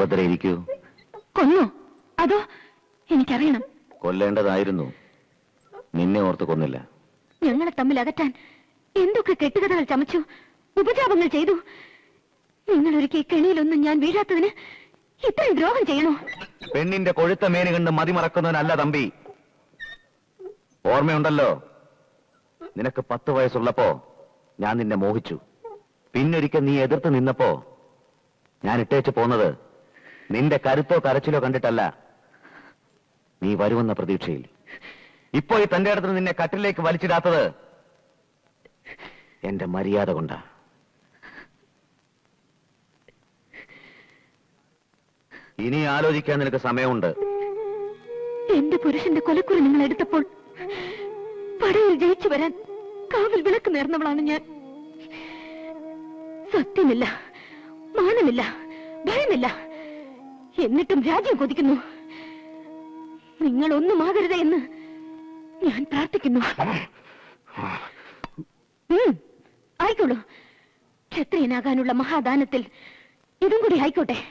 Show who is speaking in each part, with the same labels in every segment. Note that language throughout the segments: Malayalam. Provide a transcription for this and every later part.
Speaker 1: സുഭദ്ര ഇരിക്കൂ
Speaker 2: കൊന്നു? അതോ എനിക്കറിയണം.
Speaker 1: കൊല്ലേണ്ടതായിരുന്നു. നിന്നെ ഓർത്ത് കൊന്നില്ല.
Speaker 2: ഞങ്ങളെ തമ്മിൽ അകറ്റാൻ എന്തൊക്കെ കെട്ടുകഥകൾ ചമച്ചു ഉപജാപങ്ങൾ ചെയ്തു. നിങ്ങൾ ഒരുക്കിയ കെണിയിലൊന്നും ഞാൻ വീഴാത്തതിന് ഇത്രയും ദ്രോഹം ചെയ്യണോ?
Speaker 1: പെണ്ണിന്റെ കൊഴുത്ത മേന് കണ്ട് മതിമറക്കുന്നവനല്ല തമ്പി. ഓർമ്മയുണ്ടല്ലോ? നിനക്ക് പത്ത് വയസ്സുള്ളപ്പോ ഞാൻ നിന്നെ മോഹിച്ചു. പിന്നൊരിക്കൽ നീ എതിർത്ത് നിന്നപ്പോ ഞാൻ ഇട്ടേച്ച് പോന്നത് നിന്റെ കരുത്തോ കരച്ചിലോ കണ്ടിട്ടല്ല നീ വരുമെന്ന പ്രതീക്ഷയിൽ. ഇപ്പോ ഈ തന്റെ അടുത്ത് നിന്നെ കട്ടിലേക്ക് വലിച്ചിടാത്തത് എന്റെ മര്യാദ കൊണ്ടാ. ഇനി ആലോചിക്കാൻ നിനക്ക് സമയമുണ്ട്.
Speaker 2: എന്റെ പുരുഷന്റെ കൊലക്കുറി നിങ്ങൾ എടുത്തപ്പോൾ പടയിൽ ജയിച്ചു വരാൻ കാവൽ വിളക്ക് നേർന്നവളാണ് ഞാൻ. സത്യമില്ല മാനമില്ല ഭയമില്ല. എന്നിട്ടും രാജ്യം കൊതിക്കുന്നു. നിങ്ങൾ ഒന്നുമാകരുത് എന്ന് ഞാൻ പ്രാർത്ഥിക്കുന്നു. ആയിക്കോളൂ. ക്ഷത്രിയനാകാനുള്ള മഹാദാനത്തിൽ ഇതും കൂടി ആയിക്കോട്ടെ.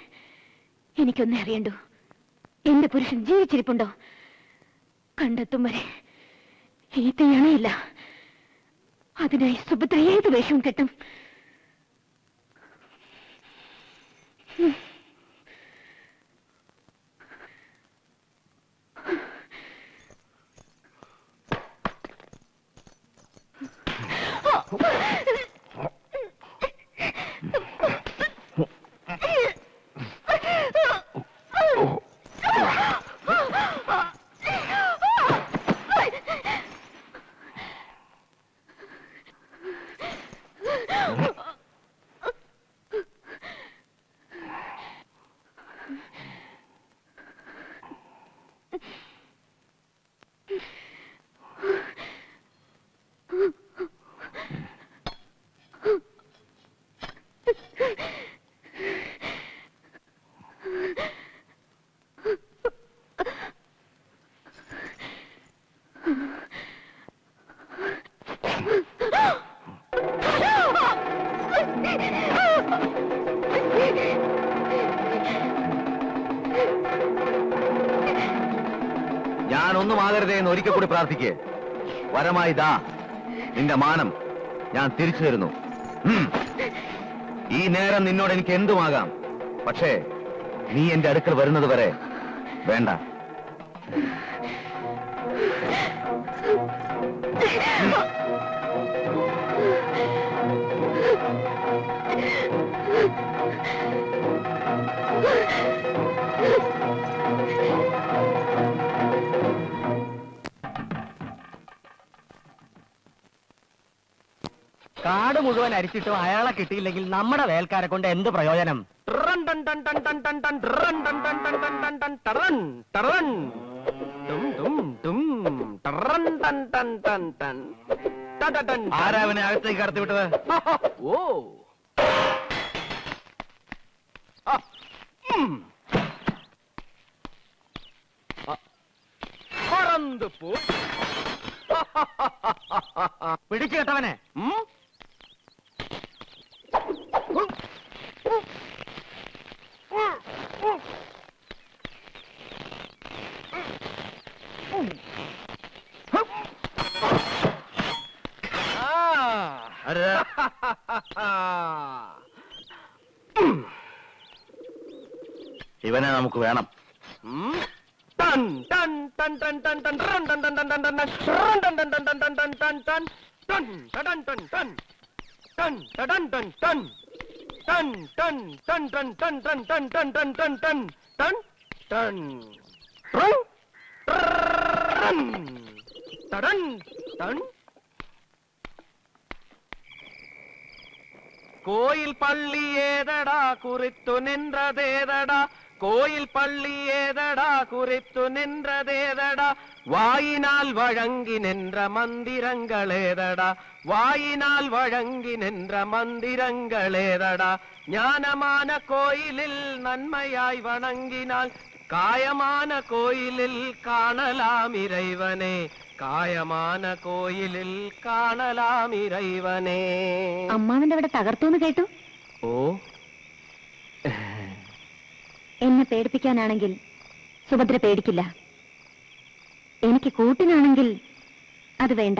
Speaker 2: എനിക്കൊന്നേ അറിയണ്ടു. എന്റെ പുരുഷൻ ജീവിച്ചിരിപ്പുണ്ടോ? കണ്ടെത്തും വരെ. ഈ തീയണയില്ല. അതിനായി സുഭദ്ര ഏത് വേഷവും കെട്ടും?
Speaker 1: Oh. എന്ന് ഒരിക്കൽ കൂടി പ്രാർത്ഥിക്കേ. വരമായി ദാ നിന്റെ മാനം ഞാൻ തിരിച്ചു തരുന്നു. ഈ നേരം നിന്നോട് എനിക്ക് എന്തുമാകാം? പക്ഷേ നീ എന്റെ അടുക്കൽ വരുന്നത് വരെ വേണ്ട.
Speaker 3: കാട് മുഴുവൻ അരിച്ചിട്ടും അയാളെ കിട്ടിയില്ലെങ്കിൽ നമ്മുടെ വേൽക്കാരെ കൊണ്ട് എന്ത് പ്രയോജനം
Speaker 1: ആരാ അവനെ അകത്തേക്ക് കടത്തി വിട്ടത്
Speaker 3: ഓ ആ, പോയി പിടിച്ചു കേട്ടവനെ ഉം?
Speaker 1: ഇവനെ നമുക്ക് വേണം.
Speaker 3: ടൺ ടൺ ടൺ கோயில் பள்ளி ஏதடா குறித்து நின்றதேதடா கோயில் பள்ளி ஏதடா குறித்து நின்றதேதடா வாயினால் வழங்கி நின்ற மந்திரங்களேதடா வாயினால் வழங்கி நின்ற மந்திரங்களேதடா ஞானமான கோயிலில் நன்மையாய் வணங்கினால் കായമാന കോയിലിൽ കാണലാം ഇറൈവനെ കായമാന കോയിലിൽ കാണലാം ഇറൈവനെ
Speaker 2: അമ്മാവിന്റെ അവിടെ തകർത്തോന്ന് കേട്ടു?
Speaker 3: ഓ.
Speaker 2: എന്നെ പേടിപ്പിക്കാനാണെങ്കിൽ സുഭദ്ര പേടിക്കില്ല. എനിക്ക് കൂട്ടിനാണെങ്കിൽ അത് വേണ്ട.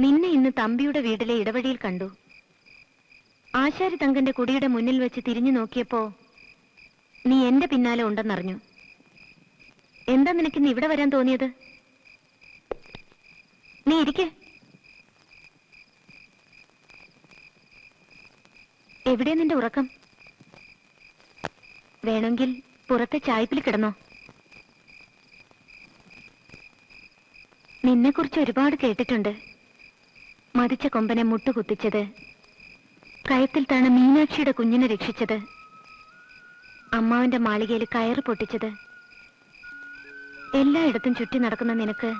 Speaker 2: നിന്നെ ഇന്ന് തമ്പിയുടെ വീട്ടിലെ ഇടവഴിയിൽ കണ്ടു. ആശാരി തങ്കന്റെ കുടിയുടെ മുന്നിൽ വെച്ച് തിരിഞ്ഞു നോക്കിയപ്പോ നീ എന്റെ പിന്നാലെ ഉണ്ടെന്നറിഞ്ഞു. എന്താ നിനക്കിന്ന് ഇവിടെ വരാൻ തോന്നിയത്? നീ ഇരിക്ക. എവിടെ നിന്റെ ഉറക്കം? വേണമെങ്കിൽ പുറത്തെ ചായ്പിൽ കിടന്നോ. നിന്നെക്കുറിച്ച് ഒരുപാട് കേട്ടിട്ടുണ്ട്. മതിച്ച കൊമ്പനെ മുട്ടുകുത്തിച്ചത്. കയത്തിൽ താണ് മീനാക്ഷിയുടെ കുഞ്ഞിനെ രക്ഷിച്ചത്. അമ്മാവന്റെ മാളികയിൽ കയറ് പൊട്ടിച്ചത്. എല്ലായിടത്തും ചുറ്റി നടക്കുന്ന നിനക്ക്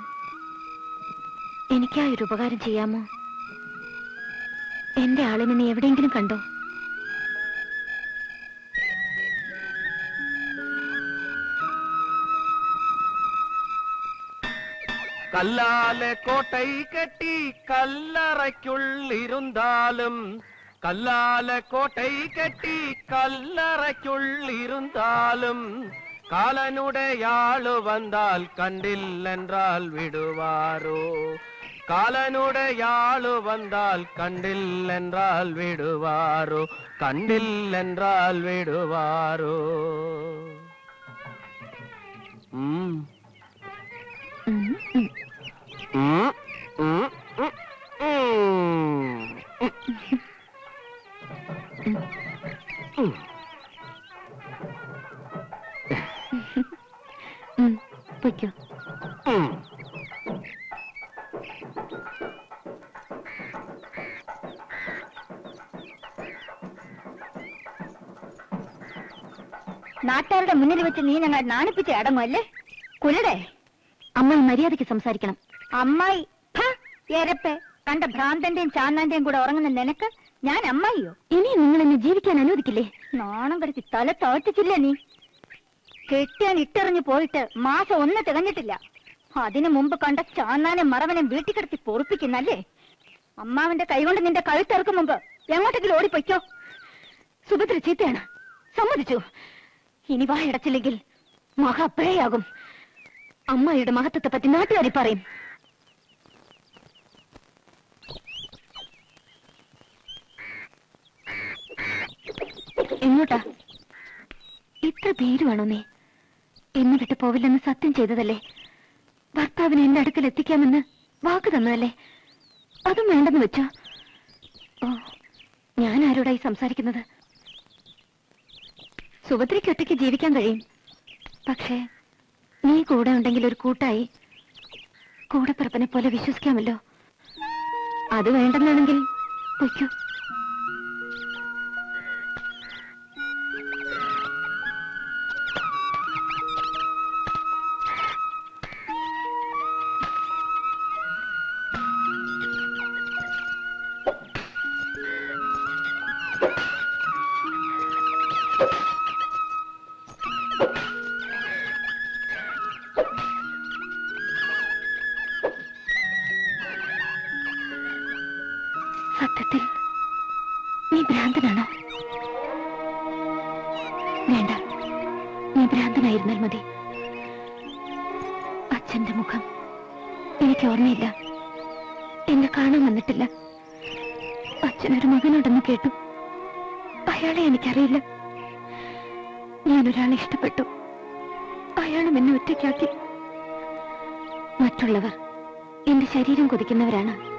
Speaker 2: എനിക്കായൊരു ഉപകാരം ചെയ്യാമോ? എന്റെ ആളിനെ നീ എവിടെയെങ്കിലും കണ്ടോ?
Speaker 3: കല്ലാലെ കോട്ടൈ കെട്ടി കല്ലറയ്ക്കുള്ളിരുന്നാലും കല്ലാലെ കോട്ടൈ കെട്ടി കല്ലറയ്ക്കുള്ളിരുന്നാലും കാലനുടയാൾ വന്നാൽ കണ്ടില്ലെന്നാൽ വിടുവാരോ? കാലനുടയാൾ വന്നാൽ കണ്ടില്ലെന്നാൽ വിടുവാരോ? കണ്ടില്ലെന്നാൽ വിടുവാരോ? ഉം.
Speaker 2: പൊയ്ക്കോ. നാട്ടുകാരുടെ മുന്നിൽ വെച്ച് നീ ഞങ്ങൾ നാണിപ്പിച്ച് അടങ്ങുമല്ലേ കുലടെ അമ്മായി മര്യാദയ്ക്ക് സംസാരിക്കണം.
Speaker 4: അമ്മായി? കണ്ട ഭ്രാന്തന്റെയും ചാന്നാന്റെയും കൂടെ ഉറങ്ങുന്ന നിനക്ക് ഞാൻ അമ്മായിയോ?
Speaker 2: ഇനി നിങ്ങൾ എന്നെ ജീവിക്കാൻ അനുവദിക്കില്ലേ?
Speaker 4: നാണം കടിച്ച് തല തോറ്റിച്ചില്ല നീ? കെട്ടിയാൻ ഇട്ടെറിഞ്ഞു പോയിട്ട് മാസം ഒന്ന് തികഞ്ഞിട്ടില്ല. അതിനു മുമ്പ് കണ്ട ചാന്നാനെ മറവനെ വീട്ടിൽ കിടത്തി പൊറുപ്പിക്കുന്നല്ലേ? അമ്മാവന്റെ കൈകൊണ്ട് നിന്റെ കഴുത്തിറക്കും മുമ്പ് എങ്ങോട്ടെങ്കിലും ഓടിപ്പോയ്ക്കോ?
Speaker 2: സുഭദ്ര ചീത്തയാണ്. സമ്മതിച്ചു. ഇനി വായടച്ചില്ലെങ്കിൽ മഹാപ്പിഴയാകും അമ്മായിയുടെ മഹത്വത്തെ പറ്റി നാട്ടുകാരി പറയും. എങ്ങോട്ടാ? ഇത്ര ഭീരുവാണോ നീ? എന്നെ വിട്ടു പോവില്ലെന്ന് സത്യം ചെയ്തതല്ലേ? ഭർത്താവിനെ എന്റെ അടുക്കൽ എത്തിക്കാമെന്ന് വാക്ക് തന്നതല്ലേ? അതും വേണ്ടെന്ന് വെച്ചോ? ഓ ഞാൻ ആരോടായി സംസാരിക്കുന്നത്? സുഭദ്രയ്ക്ക് ഒറ്റയ്ക്ക് ജീവിക്കാൻ കഴിയും. പക്ഷേ നീ കൂടെ ഉണ്ടെങ്കിൽ ഒരു കൂട്ടായി കൂടപ്പിറപ്പിനെ പോലെ വിശ്വസിക്കാമല്ലോ. അത് വേണ്ടെന്നാണെങ്കിൽ പൊയ്ക്കോ. സത്യത്തിൽ എനിക്ക് ഓർമ്മയില്ല. എന്നെ കാണാൻ വന്നിട്ടില്ല. അച്ഛനൊരു മകനുണ്ടെന്ന് കേട്ടു. അയാളെ എനിക്കറിയില്ല. ഞാനൊരാളെ ഇഷ്ടപ്പെട്ടു. അയാളും എന്നെ ഒറ്റയ്ക്കാക്കി. മറ്റുള്ളവർ എന്റെ ശരീരം കൊതിക്കുന്നവരാണ്.